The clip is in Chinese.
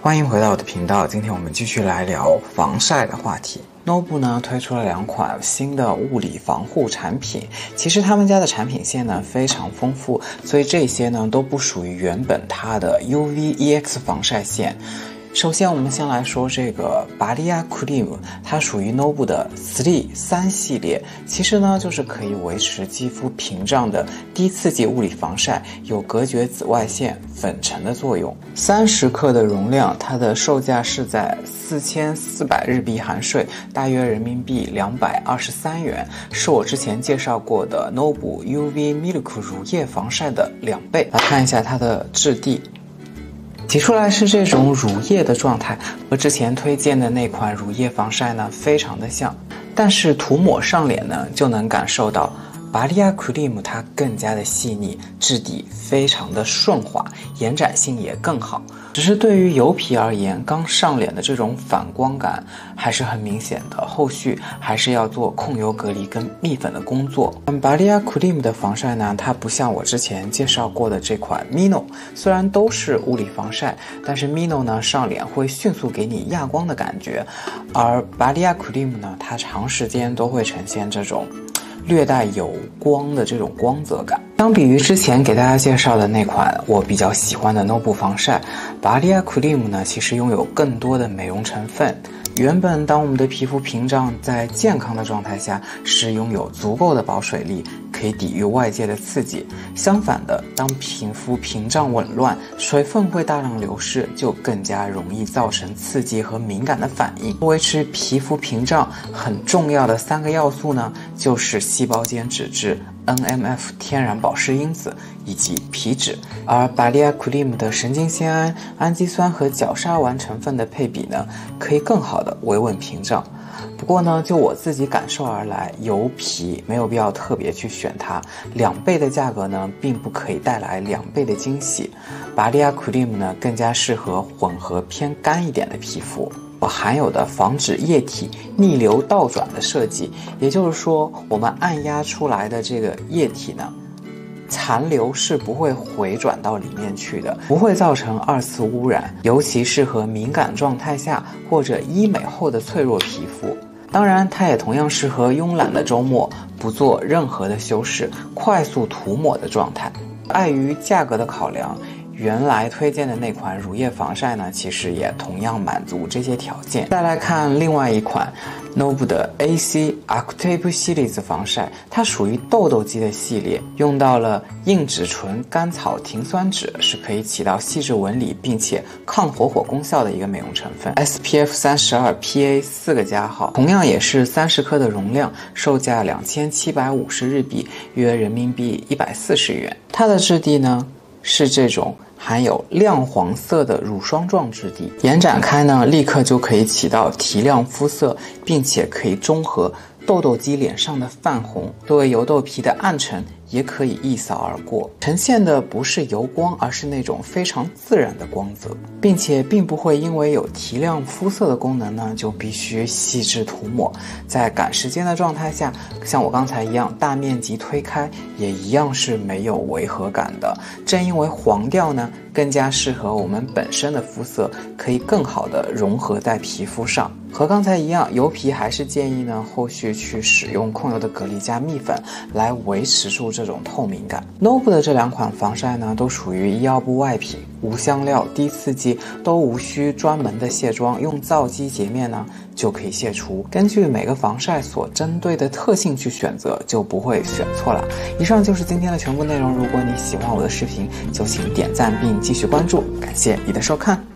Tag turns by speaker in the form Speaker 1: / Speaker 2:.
Speaker 1: 欢迎回到我的频道，今天我们继续来聊防晒的话题。Nobu 呢推出了两款新的物理防护产品，其实他们家的产品线呢非常丰富，所以这些呢都不属于原本它的 UVEX 防晒线。首先，我们先来说这个巴利亚 Cream，它属于 Nobu 的 Three 三系列。其实呢，就是可以维持肌肤屏障的低刺激物理防晒，有隔绝紫外线、粉尘的作用。三十克的容量，它的售价是在四千四百日币含税，大约人民币两百二十三元，是我之前介绍过的 Nobu UV Milk 乳液防晒的两倍。来看一下它的质地。挤出来是这种乳液的状态，和之前推荐的那款乳液防晒呢非常的像，但是涂抹上脸呢就能感受到。巴利亚 cream 它更加的细腻，质地非常的顺滑，延展性也更好。只是对于油皮而言，刚上脸的这种反光感还是很明显的，后续还是要做控油隔离跟蜜粉的工作。嗯，巴利亚 cream 的防晒呢，它不像我之前介绍过的这款 Mino，虽然都是物理防晒，但是 Mino 呢上脸会迅速给你亚光的感觉，而巴利亚 cream 呢，它长时间都会呈现这种。略带有光的这种光泽感，相比于之前给大家介绍的那款我比较喜欢的 Noble 防晒，巴利亚 Cream 呢，其实拥有更多的美容成分。原本，当我们的皮肤屏障在健康的状态下，是拥有足够的保水力，可以抵御外界的刺激。相反的，当皮肤屏障紊乱，水分会大量流失，就更加容易造成刺激和敏感的反应。维持皮肤屏障很重要的三个要素呢，就是细胞间脂质。NMF 天然保湿因子以及皮脂，而巴利亚 cream 的神经酰胺、氨基酸和角鲨烷成分的配比呢，可以更好的维稳屏障。不过呢，就我自己感受而来，油皮没有必要特别去选它。两倍的价格呢，并不可以带来两倍的惊喜。巴利亚 cream 呢，更加适合混合偏干一点的皮肤。我含有的防止液体逆流倒转的设计，也就是说，我们按压出来的这个液体呢，残留是不会回转到里面去的，不会造成二次污染，尤其适合敏感状态下或者医美后的脆弱皮肤。当然，它也同样适合慵懒的周末，不做任何的修饰，快速涂抹的状态。碍于价格的考量。原来推荐的那款乳液防晒呢，其实也同样满足这些条件。再来看另外一款 Noble 的 AC Active 系列防晒，它属于痘痘肌的系列，用到了硬脂醇甘草停酸酯，是可以起到细致纹理并且抗火火功效的一个美容成分。SPF 三十二 PA 四个加号，同样也是三十克的容量，售价两千七百五十日币，约人民币一百四十元。它的质地呢是这种。含有亮黄色的乳霜状质地，延展开呢，立刻就可以起到提亮肤色，并且可以中和痘痘肌脸上的泛红，作为油痘皮的暗沉。也可以一扫而过，呈现的不是油光，而是那种非常自然的光泽，并且并不会因为有提亮肤色的功能呢，就必须细致涂抹。在赶时间的状态下，像我刚才一样大面积推开，也一样是没有违和感的。正因为黄调呢，更加适合我们本身的肤色，可以更好的融合在皮肤上。和刚才一样，油皮还是建议呢，后续去使用控油的隔离加蜜粉来维持住这种透明感。Nobu 的这两款防晒呢，都属于医药部外品，无香料、低刺激，都无需专门的卸妆，用皂基洁面呢就可以卸除。根据每个防晒所针对的特性去选择，就不会选错了。以上就是今天的全部内容。如果你喜欢我的视频，就请点赞并继续关注，感谢你的收看。